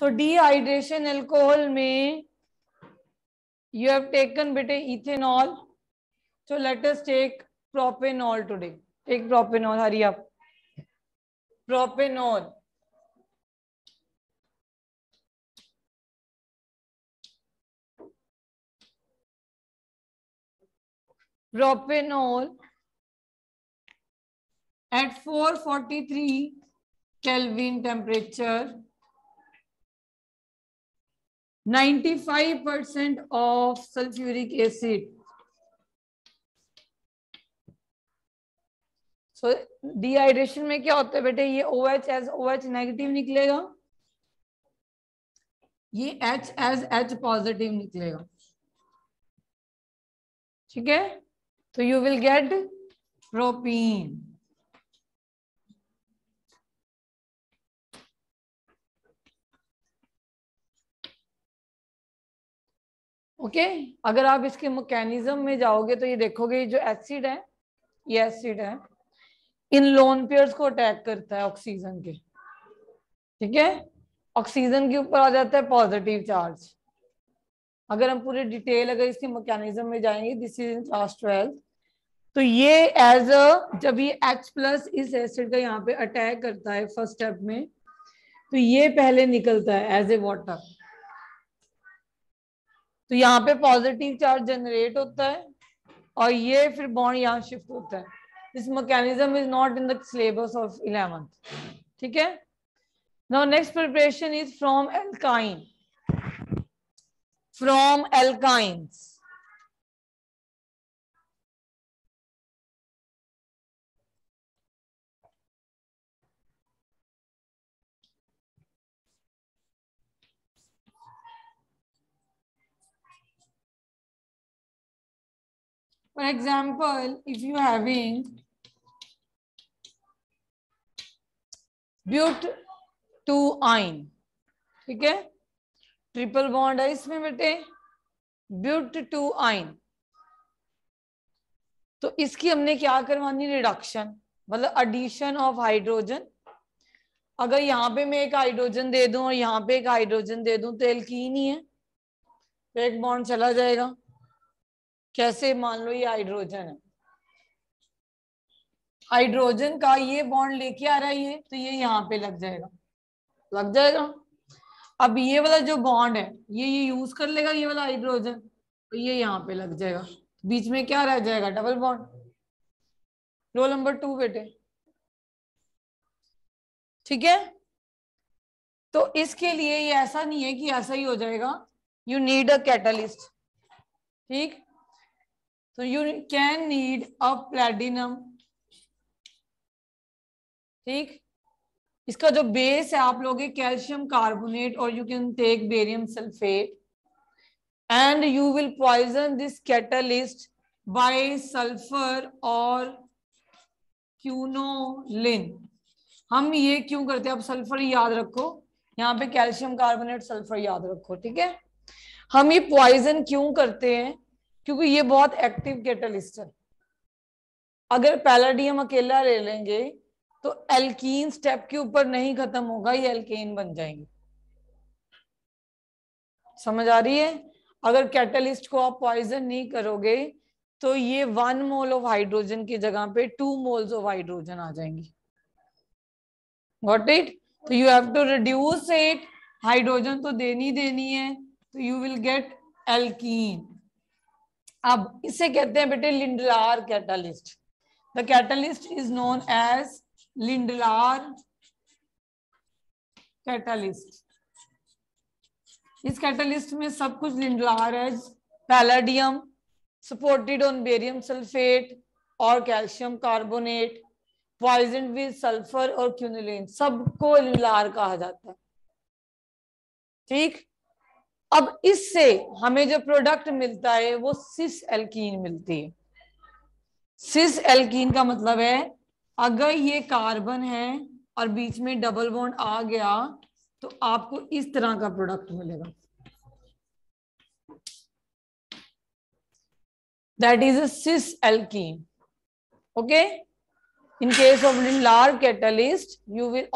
सो dehydration alcohol में you have taken बेटे ethanol so let's take propanol today take propanol हरी आप propanol Propanol. At 443 Kelvin temperature. 95% of sulfuric acid. So so, dehydration में क्या होता है बेटे? ये O H as O H negative निकलेगा। ये एच एज एच पॉजिटिव निकलेगा। ठीक है? तो you will get propene okay? okay? अगर आप इसके मैकेनिज्म में जाओगे तो ये देखोगे जो एसिड है, ये एसिड है, इन लोन पेयर्स को अटैक करता है ऑक्सीजन के। ठीक है? ऑक्सीजन के ऊपर आ जाता है पॉजिटिव चार्ज अगर हम पूरे डिटेल अगर इसके मैकेनिज्म में जाएँगे this is in class twelfth तो ये एज अ जब ये H प्लस इस एसिड का यहाँ पे अटैक करता है फ़र्स्ट स्टेप में तो ये पहले निकलता है एज ए वाटर तो यहाँ पे पॉजिटिव चार्ज जनरेट होता है और ये फिर बॉन्ड यहाँ शिफ्ट होता है। This mechanism is not in the syllabus of eleventh ठीक है? Now next preparation is from alkyne from alkynes For example, if you having but two yne ठीक है? ट्रिपल बॉन्ड है इसमें बेटे। ब्यूट टू आइन तो इसकी हमने क्या करवानी? रिडक्शन मतलब एडिशन ऑफ़ हाइड्रोजन अगर यहाँ पे मैं एक हाइड्रोजन दे दूँ और यहाँ पे एक हाइड्रोजन दे दूँ तो एल्कीन ही है। तो एक बॉन्ड चला जाएगा। कैसे मान लो ये हाइड्रोजन है। हाइड्रोजन का ये बॉन्ड लेके आ रहा है ये तो ये यहाँ पे लग जाएगा। लग जाएगा? अब ये वाला जो बॉन्ड है, ये ये यूज़ कर लेगा ये वाला हाइड्रोजन तो ये यहाँ पे लग जाएगा। बीच में क्या रह जाएगा? Double bond roll number two बेटे। ठीक है? तो इसके लिए ये ऐसा नहीं है कि ऐसा ही हो जाएगा। यू नीड अ कैटलिस्ट ठीक? So you can need a platinum. ठीक? इसका जो बेस है, आप लोगे कैल्शियम कार्बोनेट और you can take barium sulphate and you will poison this catalyst by sulphur और क्यूनोलिन हम ये क्यों करते हैं? अब सल्फ़र याद रखो। यहाँ पे कैल्शियम कार्बोनेट सल्फ़र याद रखो, ठीक है? हम ये पॉइजन क्यों करते हैं? क्योंकि ये बहुत एक्टिव कैटलिस्ट है। अगर पैलाडियम अकेला ले लेंगे तो एल्कीन स्टेप के ऊपर नहीं खत्म होगा, ये एल्केन बन जाएँगे। समझ आ रही है? अगर कैटलिस्ट को आप पॉइजन नहीं करोगे तो ये वन मोल ऑफ़ हाइड्रोजन की जगह पे टू मोल्स ऑफ़ हाइड्रोजन आ जाएँगी। गॉट इट तो you have to reduce it hydrogen तो देनी देनी है तो यू विल गेट एल्कीन अब इसे कहते हैं बेटे Lindlar catalyst. The catalyst is known as Lindlar catalyst इस कैटालिस्ट में सब कुछ लिंडलार है। Palladium supported on barium sulphate और calcium carbonate poison with sulphur और क्यूनिलिन सबको लिंडलार कहा जाता है। ठीक? अब इससे हमें जो प्रोडक्ट मिलता है, वो सिस एल्कीन मिलती है। सिस एल्कीन का मतलब है, अगर ये कार्बन है और बीच में डबल बॉन्ड आ गया तो आपको इस तरह का प्रोडक्ट मिलेगा। That is a cis alkene okay? In case of large catalyst, you will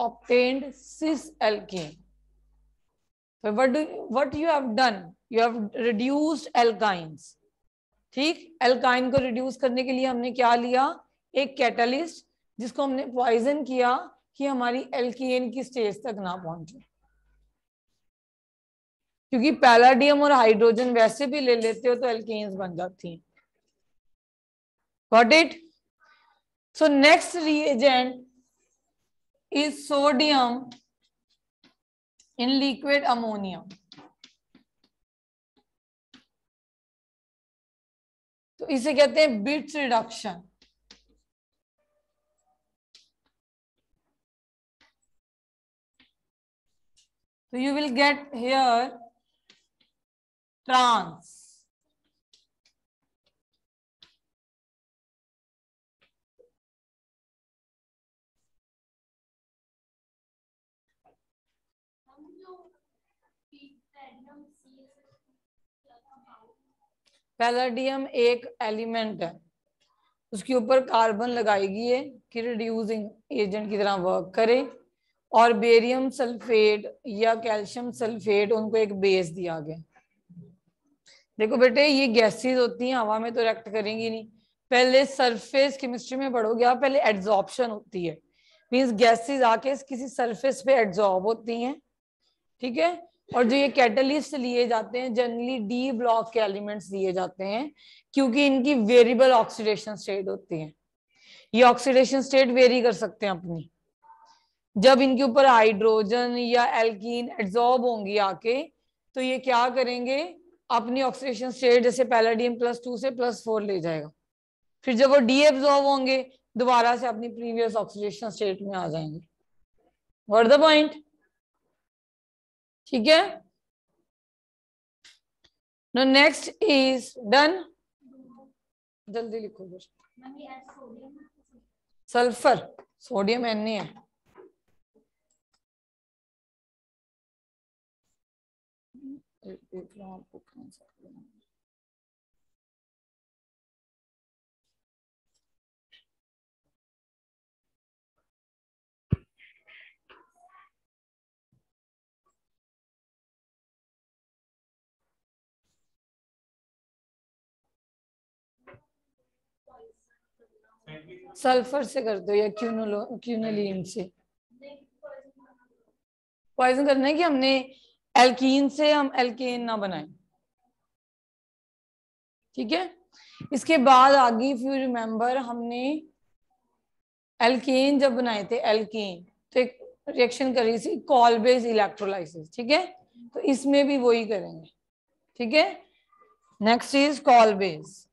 cis alkene What do what you have done? You have reduced alkynes. ठीक? एल्काइन को रिड्यूस करने के लिए हमने क्या लिया? एक कैटलिस्ट जिसको हमने पॉइजन किया कि हमारी एल्कीन की स्टेज तक ना पहुँचे। क्योंकि पैलाडियम और हाइड्रोजन वैसे भी ले लेते हो तो एल्केन्स बन जाती हैं। Got it so next reagent is sodium in liquid ammonia तो इसे कहते हैं बिट्स रिडक्शन तो you will get here trans. Palladium एक एलिमेंट है। उसके ऊपर कार्बन लगाएगी है कि रिड्यूसिंग एजेंट की तरह वर्क करे। और बेरियम सल्फेट या कैल्शियम सल्फेट उनको एक बेस दिया गया। देखो बेटे, ये गैसेस होती हैं, हवा में तो रिएक्ट करेंगी नहीं। पहले सरफेस केमिस्ट्री में पढ़ोगे आप, पहले एड्जॉर्प्शन होती है। मींस गैसेस आके किसी सरफेस पे एड्जॉर्ब होती हैं। ठीक है? और जो ये कैटलिस्ट लिए जाते हैं जनरली डी ब्लॉक के एलिमेंट्स लिए जाते हैं, क्योंकि इनकी वेरिएबल ऑक्सीडेशन स्टेट होती है। ये ऑक्सीडेशन स्टेट वेरी कर सकते हैं अपनी। जब इनके ऊपर हाइड्रोजन या एल्कीन एड्जॉर्ब होंगी आके तो ये क्या करेंगे? अपनी ऑक्सीडेशन स्टेट जैसे पैलाडियम प्लस टू से प्लस फोर ले जाएगा। फिर जब वो डी एब्जॉर्ब होंगे, दोबारा से अपनी प्रीवियस ऑक्सीडेशन स्टेट में आ जाएँगे। वर्ड द पॉइंट ठीक है? नो नेक्स्ट इज़ डन जल्दी लिखो सल्फ़र सोडियम एन नहीं है आपको सल्फ़र से कर दो या क्यूनोलो, क्यूनोलिन से। पॉइजन करना है कि हमने एल्कीन से हम एल्केन ना बनाए। ठीक है? इसके बाद आगे इफ़ यू रिमेम्बर हमने एल्केन जब बनाए थे एल्केन तो एक रिएक्शन करी थी कॉल बेस इलेक्ट्रोलाइसिस ठीक है? तो इसमें भी वही करेंगे। ठीक है? नेक्स्ट इज़ कॉल बेस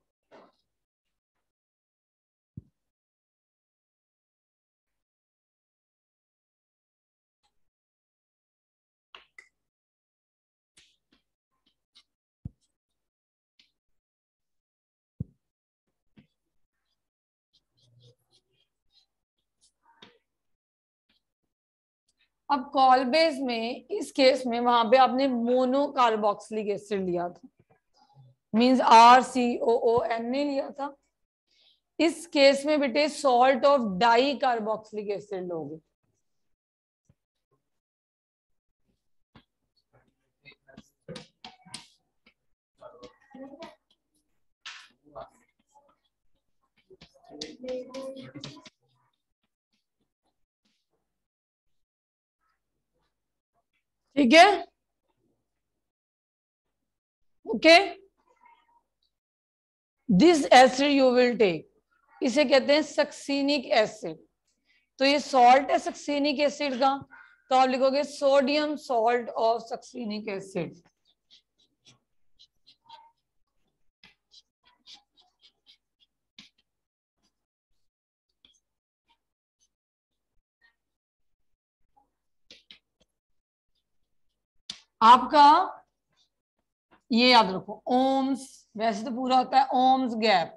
अब कॉल बेस में, इस केस में वहाँ पे आपने मोनो कार्बोक्सिलिक एसिड लिया था। Means R C O O N A लिया था। इस केस में बेटे salt of di carboxylic acid लोगे। ठीक है? Okay this acid you will take इसे कहते हैं सक्सीनिक एसिड तो ये सॉल्ट है सक्सीनिक एसिड का? तो आप लिखोगे sodium salt of succinic acid आपका ये याद रखो, ओम्स, वैसे तो पूरा होता है ओम्स गैप।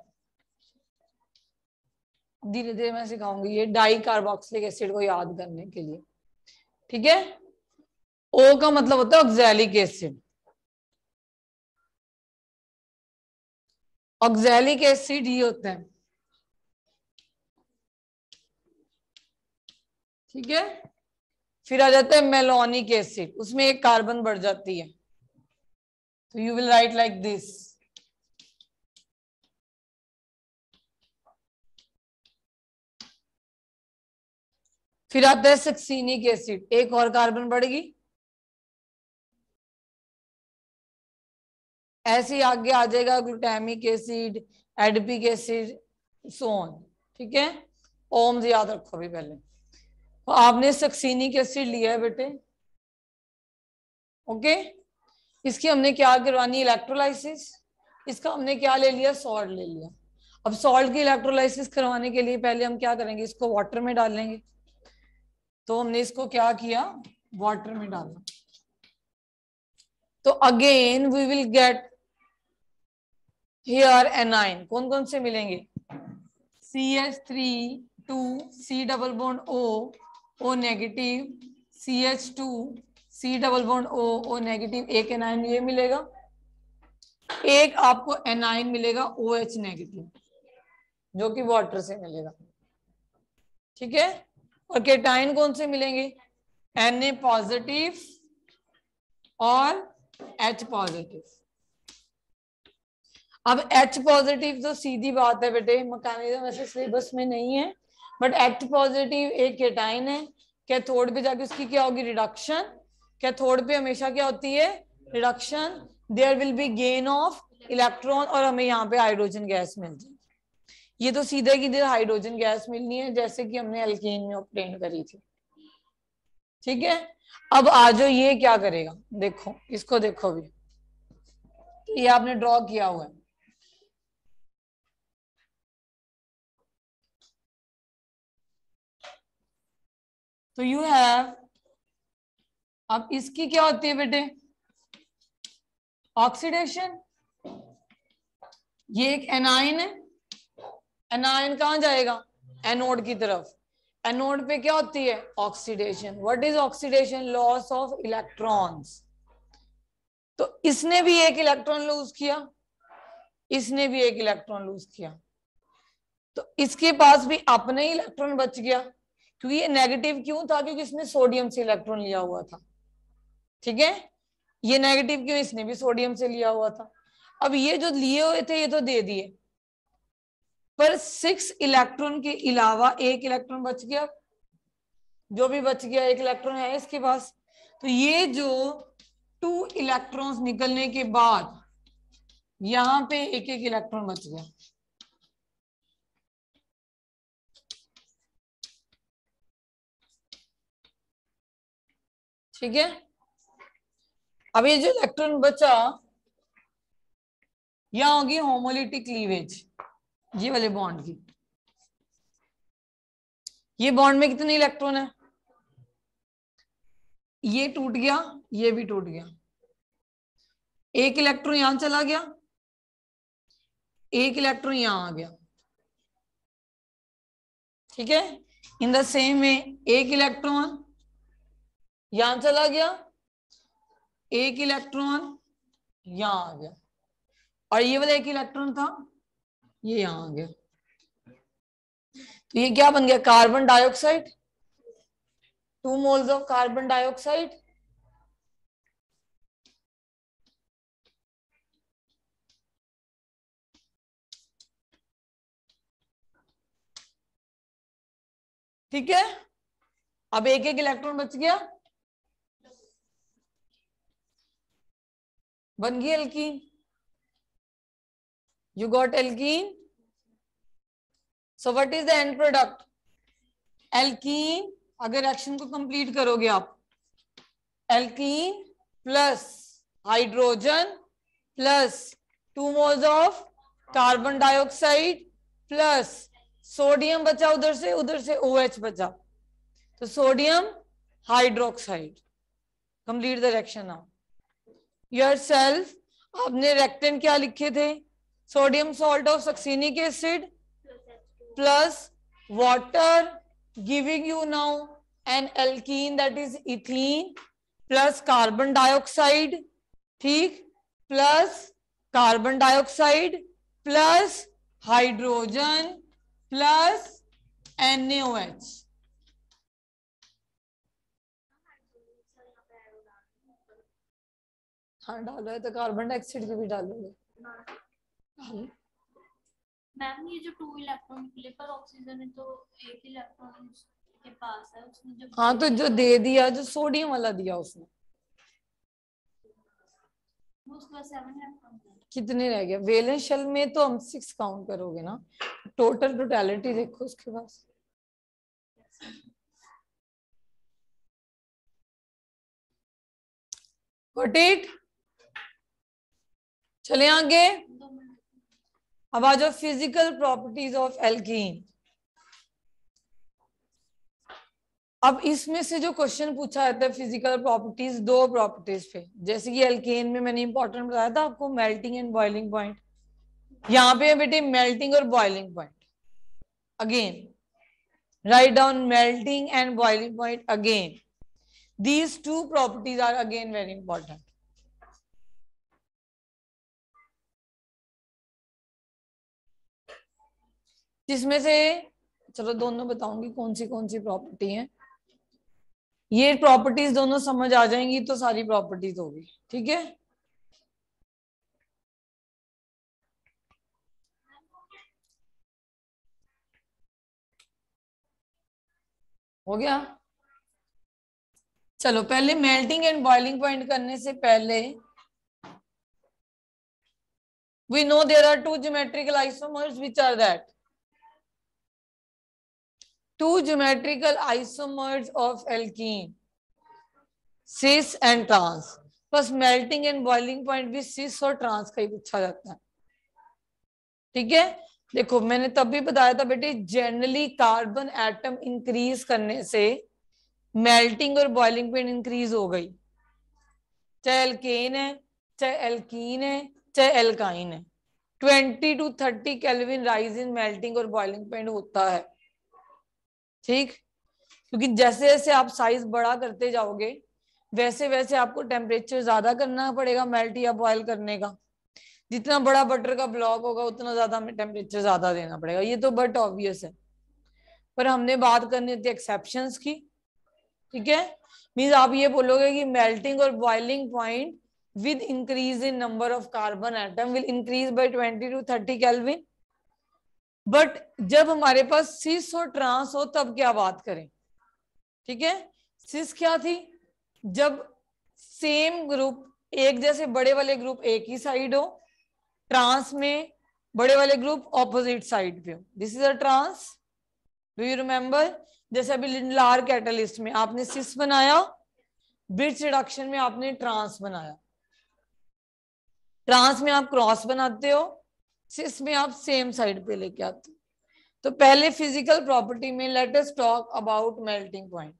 धीरे धीरे मैं सिखाऊँगी ये डाई कार्बोक्सिलिक एसिड को याद करने के लिए। ठीक है? ओ का मतलब होता है ऑक्जेलिक एसिड ऑक्जेलिक एसिड ही होता है। ठीक है? फिर आ जाता है मेलोनिक एसिड, उसमें एक कार्बन बढ़ जाती है। तो you will write like this फिर आता है सक्सीनिक एसिड एक और कार्बन बढ़ेगी। ऐसे ही आगे आ जाएगा ग्लूटामिक एसिड एडपिक एसिड सोन ठीक है? ओम्स याद रखो भी पहले। आपने सक्सीनिक एसिड लिया है बेटे? ओके इसकी हमने क्या करवानी? इलेक्ट्रोलाइसिस इसका हमने क्या ले लिया? सॉल्ट ले लिया। अब सॉल्ट की इलेक्ट्रोलाइसिस करवाने के लिए पहले हम क्या करेंगे? इसको वाटर में डालेंगे तो हमने इसको क्या किया? वाटर में डाला। तो again we will get here anion कौन कौन से मिलेंगे? C H three two C double bond O O negative C H two C double bond O O negative एक एनाइन ये मिलेगा। एक आपको एनाइन मिलेगा ओ एच नेगेटिव जो कि वाटर से मिलेगा। ठीक है? और केटाइन कौन से मिलेंगे? एन ए पॉजिटिव और एच पॉजिटिव अब एच पॉजिटिव तो सीधी बात है बेटे मकानिज्म ऐसे सिलेबस में नहीं है। बट एक्ट पॉजिटिव एक केटाइन है। कैथोड पे जाके उसकी क्या होगी? रिडक्शन कैथोड पे हमेशा क्या होती है? Reduction there will be gain of electron और हमें यहाँ पे हाइड्रोजन गैस मिल जाए ये तो सीधे की इधर हाइड्रोजन गैस मिलनी है, जैसे कि हमने एल्कीन में ऑप्टेन करी थी। ठीक है? अब आज ये क्या करेगा? देखो, इसको देखो भी। ये आपने ड्रॉ किया हुआ है। तो यू हैव अब इसकी क्या होती है बेटे? ऑक्सीडेशन ये एक एनाइन है। एनायन कहा जाएगा? एनोड की तरफ़। एनोड पे क्या होती है? Oxidation what is oxidation loss of electrons तो इसने भी एक इलेक्ट्रॉन लूज किया। इसने भी एक इलेक्ट्रॉन लूज किया। तो इसके पास भी अपने ही इलेक्ट्रॉन बच गया। क्योंकि ये नेगेटिव क्यों था क्योंकि इसने सोडियम से इलेक्ट्रॉन लिया हुआ था? ठीक है? ये नेगेटिव क्यों इसने भी सोडियम से लिया हुआ था? अब ये जो लिए हुए थे, ये तो दे दिए। पर सिक्स इलेक्ट्रॉन के अलावा एक इलेक्ट्रॉन बच गया। जो भी बच गया, एक इलेक्ट्रॉन है इसके पास। तो ये जो टू इलेक्ट्रॉन्स निकलने के बाद यहाँ पे एक एक इलेक्ट्रॉन बच गया। ठीक है? अब ये जो इलेक्ट्रॉन बचा यहाँ होगी होमोलिटिक क्लीवेज ये वाले बॉन्ड की। ये बॉन्ड में कितने इलेक्ट्रॉन है? ये टूट गया, ये भी टूट गया। एक इलेक्ट्रॉन यहाँ चला गया, एक इलेक्ट्रॉन यहाँ आ गया। ठीक है? इन द सेम वे एक इलेक्ट्रॉन यहाँ चला गया। एक इलेक्ट्रॉन यहाँ आ गया। और ये वाला एक इलेक्ट्रॉन था, ये यहाँ आ गया। तो ये क्या बन गया? Carbon dioxide two moles of carbon dioxide ठीक है? अब एक एक इलेक्ट्रॉन बच गया। बन गई alkene you got alkene? So, what is the end product? Alkene, अगर एक्शन को कंप्लीट करोगे आप। Alkene plus hydrogen plus two moles of carbon dioxide plus sodium बचा उधर से उधर से ओ OH बचा। तो sodium hydroxide complete the reaction now yourself आपने रेक्टेन क्या लिखे थे? Sodium salt of succinic acid plus water giving you now an alkene that is ethene plus carbon dioxide ठीक? Plus carbon dioxide plus hydrogen plus NH हाँ डालो है तो carbon dioxide की भी डालोगे। मैम ये जो टू इलेक्ट्रॉन निकले पर ऑक्सीजन है तो एक इलेक्ट्रॉन के पास है उसने जो हाँ तो जो दे दिया जो सोडियम वाला दिया उसने। कितने रह गए? वेलेंस शेल में तो हम सिक्स काउंट करोगे ना। टोटल टोटलिटी देखो उसके पास। Got it? चले आगे। अब आ जाओ फ़िज़िकल प्रॉपर्टीज़ ऑफ़ एल्कीन अब इसमें से जो क्वेश्चन पूछा जाता है फ़िज़िकल प्रॉपर्टीज़ दो प्रॉपर्टीज़ पे। जैसे कि एल्केन में मैंने इंपॉर्टेंट बताया था आपको मेल्टिंग एंड बॉइलिंग पॉइंट यहाँ पे है बेटे मेल्टिंग और boiling point again write down melting and boiling point again these two properties are again very important जिसमें से, चलो दोनों बताऊँगी कौन सी कौन सी प्रॉपर्टी है। ये प्रॉपर्टीज़ दोनों समझ आ जाएँगी तो सारी प्रॉपर्टीज़ होगी, ठीक है? हो गया? चलो, पहले मेल्टिंग एंड बॉइलिंग पॉइंट करने से पहले, we know there are two geometrical isomers which are that two geometrical isomers of alkene, cis and trans. बस मेल्टिंग एंड बॉइलिंग पॉइंट भी सिस और ट्रांस का ही पूछा जाता है। ठीक है? देखो, मैंने तब भी बताया था बेटे जनरली कार्बन एटम इंक्रीज करने से मेल्टिंग और बॉइलिंग पॉइंट इंक्रीज हो गई। चाहे एल्केन है, चाहे एल्कीन है, चाहे एल्काइन है। Twenty two thirty kelvin rise in melting और बॉइलिंग पॉइंट होता है। ठीक? क्योंकि जैसे जैसे आप साइज़ बड़ा करते जाओगे वैसे वैसे आपको टेम्परेचर ज़्यादा करना पड़ेगा मेल्ट या बॉयल करने का। जितना बड़ा बटर का ब्लॉक होगा, उतना ज़्यादा हमें टेम्परेचर ज़्यादा देना पड़ेगा। ये तो बट ऑब्वियस है। पर हमने बात करनी थी एक्सेप्शन की, ठीक है? मीन्स आप ये बोलोगे कि मेल्टिंग और boiling point with increase in number of carbon atom will increase by 20 to 30 kelvin but जब हमारे पास सिस और ट्रांस हो, तब क्या बात करें? ठीक है? सिस क्या थी? जब सेम ग्रुप एक जैसे बड़े वाले ग्रुप एक ही साइड हो ट्रांस में बड़े वाले ग्रुप ऑपोजिट साइड पे हो। This is a trans do you remember जैसे अभी लिंडलार कैटलिस्ट में आपने सिस बनाया ब्रिज रिडक्शन में आपने ट्रांस बनाया। ट्रांस में आप क्रॉस बनाते हो सिस में आप सेम साइड पे लेके आते तो पहले फ़िज़िकल प्रॉपर्टी में let us talk about melting point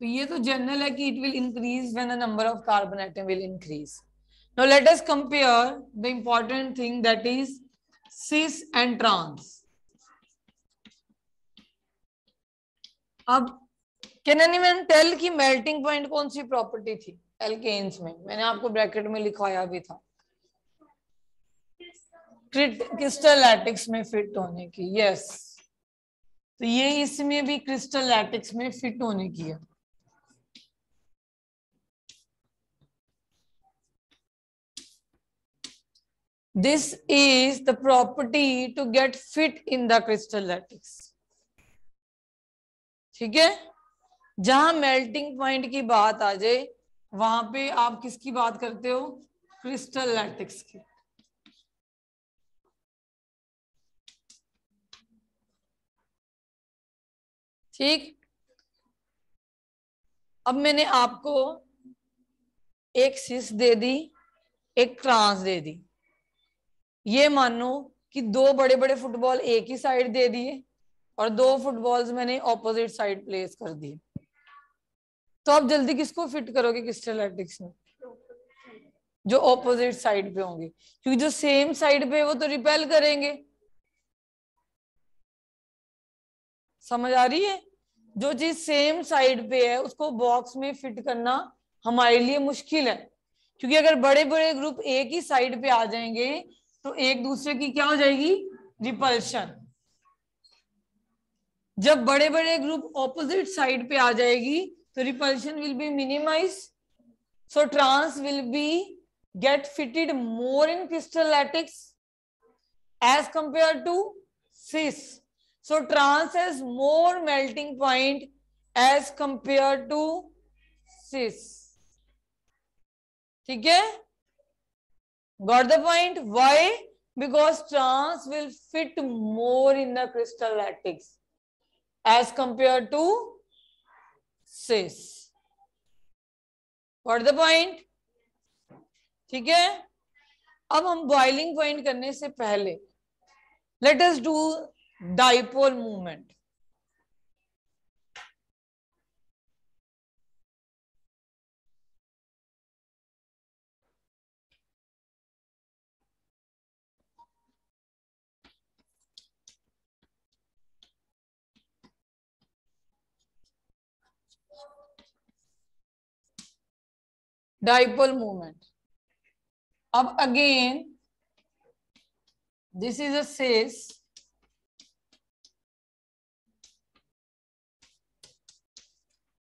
तो ये तो जनरल है कि it will increase when the number of carbon atom will increase now let us compare the important thing that is cis and trans अब can anyone tell की melting point कौन सी property थी? एल्केन्स में। मैंने आपको ब्रैकेट में लिखवाया भी था। क्रिस्टल लैटिक्स में फिट होने की। यस तो ये इसमें भी क्रिस्टल लैटिक्स में फिट होने की है। This is the property to get fit in the crystal lattice ठीक है? जहाँ मेल्टिंग पॉइंट की बात आ जाए, वहाँ पे आप किसकी बात करते हो? क्रिस्टल लैटिक्स की। ठीक? अब मैंने आपको एक सिस दे दी, एक ट्रांस दे दी। ये मानो कि दो बड़े बड़े फुटबॉल एक ही साइड दे दिए। और दो फुटबॉल्स मैंने ऑपोजिट साइड प्लेस कर दिए। तो आप जल्दी किसको फिट करोगे? क्रिस्टलैटिक्स में। जो ऑपोजिट साइड पे होंगे। क्योंकि जो सेम साइड पे वो तो रिपेल करेंगे। समझ आ रही है? जो चीज़ सेम साइड पे है, उसको बॉक्स में फिट करना हमारे लिए मुश्किल है। क्योंकि अगर बड़े बड़े ग्रुप एक ही साइड पे आ जाएँगे तो एक दूसरे की क्या हो जाएगी? रिपल्शन जब बड़े बड़े ग्रुप ऑपोजिट साइड पे आ जाएगी तो repulsion will be minimize so trans will be get fitted more in crystal lattice as compare to cis so trans has more melting point as compare to cis ठीक है? Got the point? Why? Because trans will fit more in the crystal lattice as compared to cis. What the point? ठीक है? अब हम boiling point करने से पहले let us do dipole movement dipole movement अब again this is as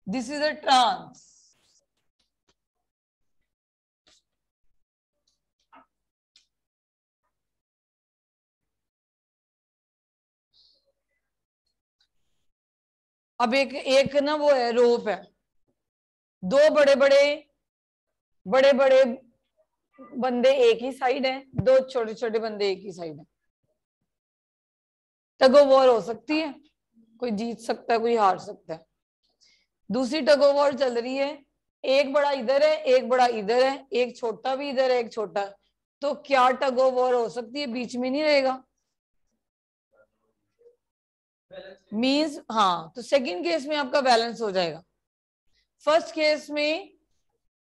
this is a trans अब एक एक ना वो है रोप है। दो बड़े बड़े बड़े बड़े बंदे एक ही साइड है, दो छोटे छोटे बंदे एक ही साइड है। टगो वॉर हो सकती है, कोई जीत सकता है, कोई हार सकता है। दूसरी टगो वॉर चल रही है, एक बड़ा इधर है, एक बड़ा इधर है, एक छोटा भी इधर है, एक छोटा। तो क्या टगो वॉर हो सकती है? बीच में नहीं रहेगा। मीन्स हाँ तो सेकंड केस में आपका बैलेंस हो जाएगा। फ़र्स्ट केस में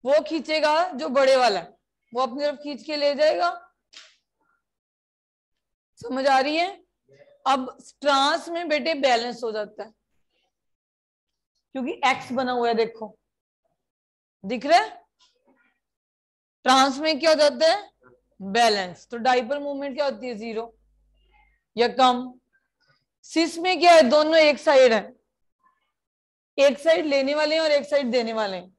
वो खींचेगा जो बड़े वाला है। वो अपनी तरफ़ खींच के ले जाएगा। समझ आ रही है? अब ट्रांस में बेटे बैलेंस हो जाता है। क्योंकि एक्स बना हुआ है, देखो। दिख रहा है? ट्रांस में क्या हो जाता है? बैलेंस। तो डाइपर मूवमेंट क्या होती है? ज़ीरो। या कम। सिस में क्या है? दोनों एक साइड है। एक साइड लेने वाले हैं और एक साइड देने वाले हैं।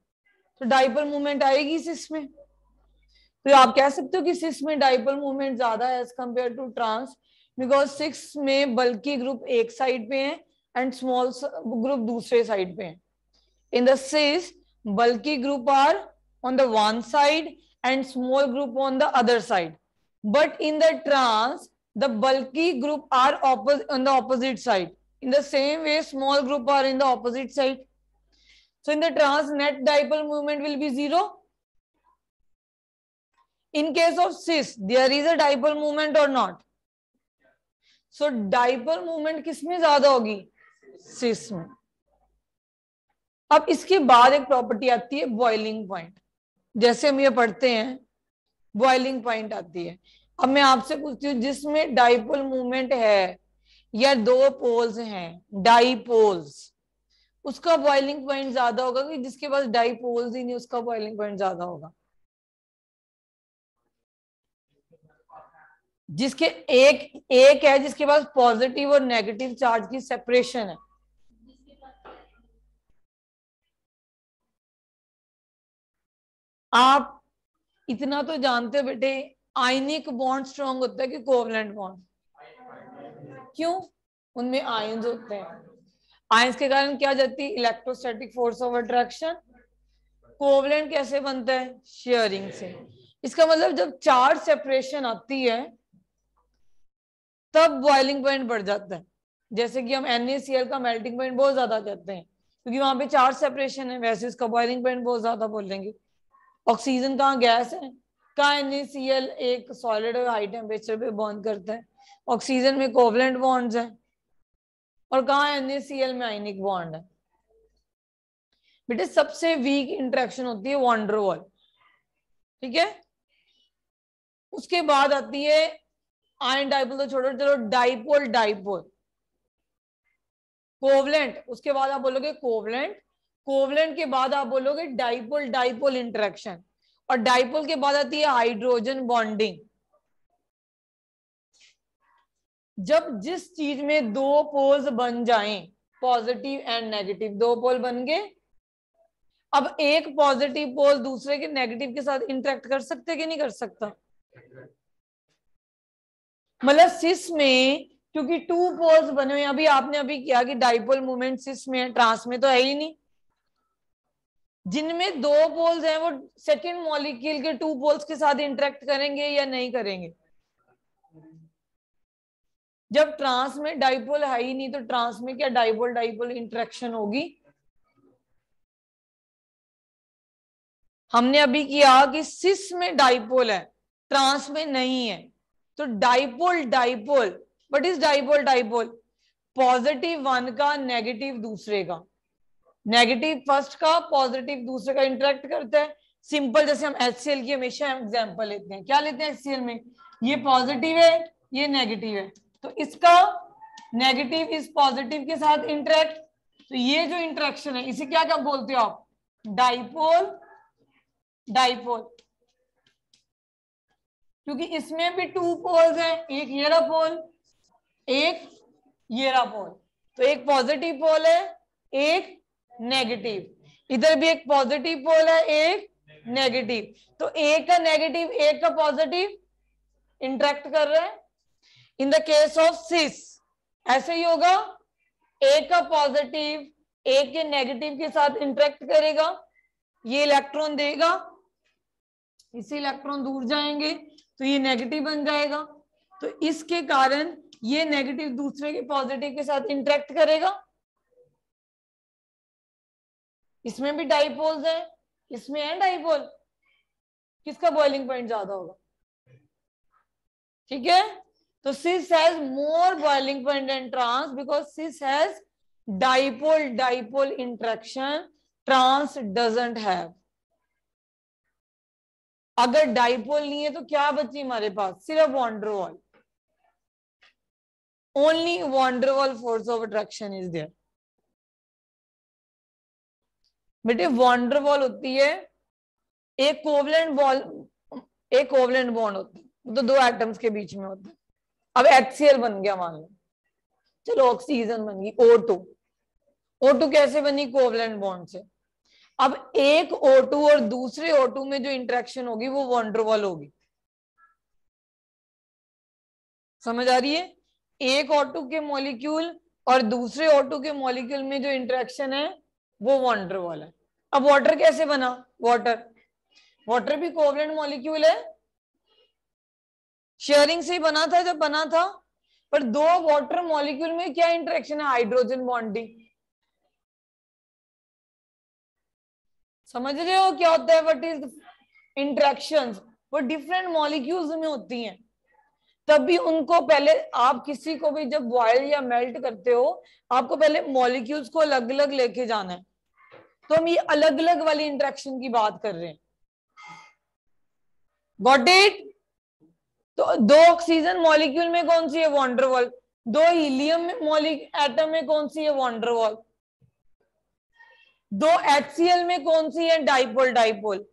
तो डाइपर मूवमेंट आएगी सिस में। तो आप कह सकते हो कि सिस में डाइपर मूवमेंट ज़्यादा है as compare to trans because six में बल्कि ग्रुप एक साइड पे है एंड स्मॉल ग्रुप दूसरे साइड पे है। In the cis bulky group are on the one side and small group on the other side but in the trans the bulky group are opposite on the opposite side in the same way, small group are in the opposite side so in the trans net dipole moment will be zero in case of cis there is a dipole moment or not so dipole moment किसमें ज़्यादा होगी cis में अब इसके बाद एक property आती है बॉइलिंग पॉइंट जैसे हम ये पढ़ते हैं बॉइलिंग पॉइंट आती है अब मैं आपसे पूछती हूँ जिसमें डाइपोल मूवमेंट है या दो पोल्स हैं डाइपोल्स उसका बॉइलिंग पॉइंट ज़्यादा होगा कि जिसके पास डाइपोल्स ही नहीं, उसका बॉइलिंग पॉइंट ज़्यादा होगा। जिसके एक एक है जिसके पास पॉजिटिव और नेगेटिव चार्ज की सेपरेशन है। आप इतना तो जानते हो बेटे आयनिक बॉन्ड स्ट्रॉन्ग होता है कि कोवलेंट बॉन्ड क्यों? उनमें आयन्स होते हैं। आयंस के कारण क्या जाती है? Electrostatic force of attraction covalent कैसे बनता है? शेयरिंग से। इसका मतलब जब चार्ज सेपरेशन आती है, तब बॉइलिंग पॉइंट बढ़ जाता है। जैसे कि हम NaCl का मेल्टिंग पॉइंट बहुत ज़्यादा कहते हैं, क्योंकि वहाँ पे चार्ज सेपरेशन है, वैसे इसका बॉइलिंग पॉइंट बहुत ज़्यादा बोलेंगे ऑक्सीजन कहाँ गैस है? कहाँ NaCl एक सॉलिड हाई टेम्परेचर पे बॉन्ड करता है? ऑक्सीजन में कोवलेंट बॉन्ड्स है। और कहा NaCl में आइनिक बॉन्ड है। बेटे, सबसे वीक इंटरेक्शन होती है वॉन्ड्रोवल ठीक है? उसके बाद आती है आयन डाइपोल तो छोड़ो, चलो डाइपोल डाइपोल कोवलेंट उसके बाद आप बोलोगे कोवलेंट कोवलेंट के बाद आप बोलोगे डाइपोल डाइपोल इंटरेक्शन और डाइपोल के बाद आती है हाइड्रोजन बॉन्डिंग जब जिस चीज़ में दो पोल्स बन जाएँ, पॉजिटिव एंड नेगेटिव, दो पोल बन गए, अब एक पॉजिटिव पोल दूसरे के नेगेटिव के साथ इंटरेक्ट कर सकते कि नहीं कर सकता? मतलब सिस में, क्योंकि टू पोल्स बने हुए अभी आपने अभी किया कि डाइपोल मूवमेंट सिस में ट्रांस में तो है ही नहीं। जिनमें दो पोल्स हैं, वो सेकेंड मॉलिक्यूल के टू पोल्स के साथ इंटरेक्ट करेंगे या नहीं करेंगे? जब ट्रांस में डाइपोल है ही नहीं तो ट्रांस में क्या डाइपोल डाइपोल इंटरेक्शन होगी? हमने अभी किया कि सिस में डाइपोल है ट्रांस में नहीं है। तो dipole dipole but is dipole dipole positive one का नेगेटिव दूसरे का। नेगेटिव फ़र्स्ट का पॉजिटिव दूसरे का इंटरेक्ट करता है। सिंपल जैसे हम एच की हमेशा एग्ज़ाम्पल लेते हैं। क्या लेते हैं एच में? ये पॉजिटिव है, ये नेगेटिव है। तो इसका नेगेटिव इस पॉजिटिव के साथ इंटरेक्ट तो ये जो इंटरेक्शन है, इसे क्या क्या बोलते हो आप? डाइपोल डाइपोल क्योंकि इसमें भी टू पोल्स हैं, एक येरा पोल एक येरा पोल तो एक पॉजिटिव पोल है, एक नेगेटिव इधर भी एक पॉजिटिव पोल है, एक नेगेटिव तो एक का नेगेटिव एक का पॉजिटिव इंटरेक्ट कर रहे है। In the case of cis ऐसे ही होगा ए का पॉजिटिव ए के नेगेटिव के साथ इंटरेक्ट करेगा, ये इलेक्ट्रॉन देगा, इसे इलेक्ट्रॉन दूर जाएँगे तो ये नेगेटिव बन जाएगा तो इसके कारण ये नेगेटिव दूसरे के पॉजिटिव के साथ इंटरेक्ट करेगा। इसमें भी डाइपोल्स है, इसमें है डाइपोल किसका बॉइलिंग पॉइंट ज़्यादा होगा? ठीक है? तो cis has more boiling point than trans because cis has dipole dipole interaction. Trans doesn't have. अगर डाइपोल नहीं है तो क्या बची हमारे पास? सिर्फ़ van der Waals only van der Waals force of attraction is there बेटे वॉन्डरवॉल होती है, एक कोवलेंट बॉल एक कोवलेंट बॉन्ड होता है। तो दो एटम्स के बीच में होता है। अब एचसीएल बन गया मान लो। चलो ऑक्सीजन बन गई ओ टू ओ टू कैसे बनी? कोवलेंट बॉन्ड से। अब एक O2 और दूसरे O2 में जो इंटरेक्शन होगी, वो वॉन्डरवॉल होगी। समझ आ रही है? एक O2 के मॉलिक्यूल और दूसरे O2 के मॉलिक्यूल में जो इंटरेक्शन है, वो वॉन्डरवॉल है। अब वाटर कैसे बना? वाटर वाटर भी कोवलेंट मॉलिक्यूल है शेयरिंग से ही बना था, जब बना था। पर दो वाटर मॉलिक्यूल में क्या इंटरेक्शन है? हाइड्रोजन बॉन्डिंग समझ रहे हो क्या होता है? वट इज़ इंट्रैक्शन वो डिफरेंट मॉलिक्यूल्स में होती हैं। तभी उनको पहले आप किसी को भी जब बॉयल या मेल्ट करते हो, आपको पहले मॉलिक्यूल्स को अलग अलग लेके जाना है। तो हम ये अलग अलग वाली इंट्रैक्शन की बात कर रहे हैं। गॉट इट तो दो ऑक्सीजन मॉलिक्यूल में कौन सी है वॉन्डरवॉल दो हीलियम एटम में कौन सी है वॉन्डरवॉल दो एचसीएल में कौन सी है डाइपोल डाइपोल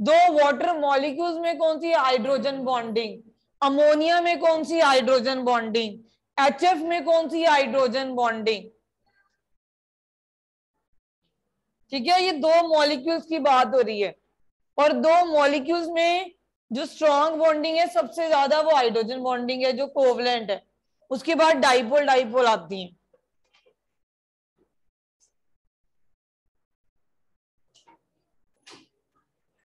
दो वाटर मॉलिक्यूल्स में कौन सी है हाइड्रोजन बॉन्डिंग अमोनिया में कौन सी हाइड्रोजन बॉन्डिंग एचएफ में कौन सी हाइड्रोजन बॉन्डिंग ठीक है, ये दो मॉलिक्यूल्स की बात हो रही है। और दो मॉलिक्यूल्स में जो स्ट्रॉन्ग बॉन्डिंग है, सबसे ज़्यादा वो हाइड्रोजन बॉन्डिंग है, जो कोवलेंट है। उसके बाद डाइपोल डाइपोल आती है।